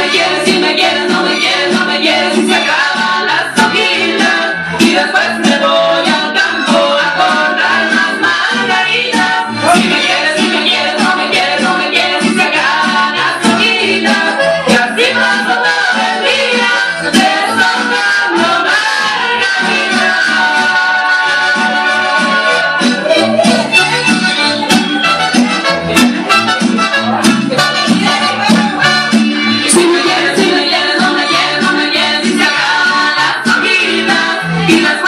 I guess. Viva